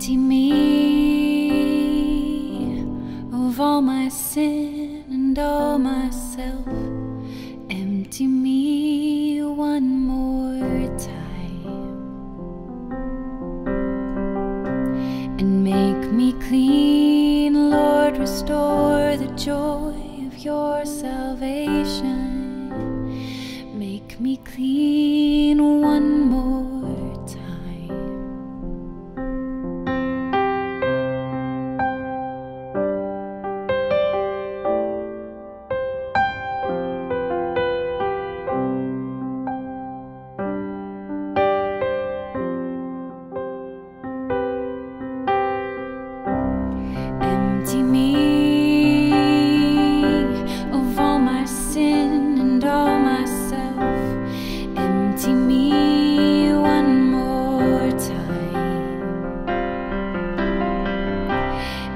Empty me of all my sin and all myself. Empty me one more time and make me clean, Lord. Restore the joy of your salvation. Make me clean one more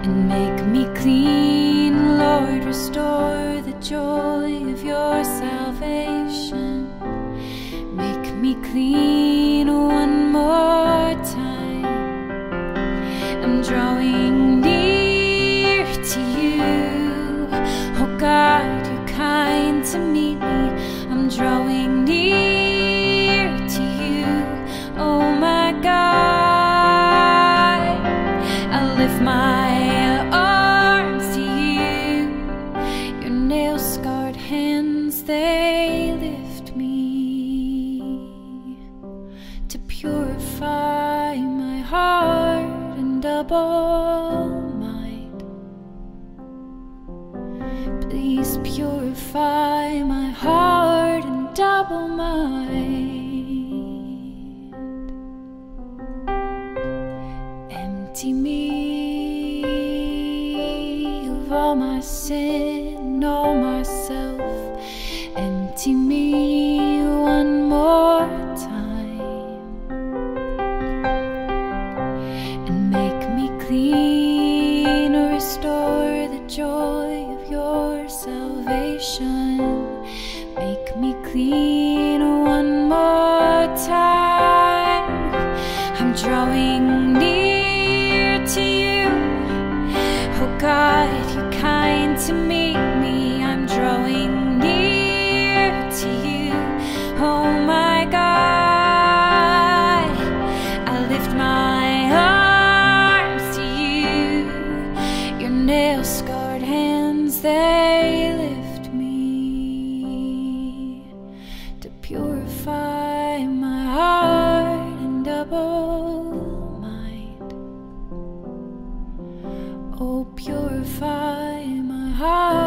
and make me clean, Lord. Restore the joy of your salvation. Make me clean one more time. I'm drawing near to you. Oh God, you're kind to me. I'm drawing near to you. Oh my God, I lift my double mind. Please purify my heart and double mind. Empty me of all my sin all myself. Empty me clean. Restore the joy of your salvation. Make me clean Oh, purify my heart.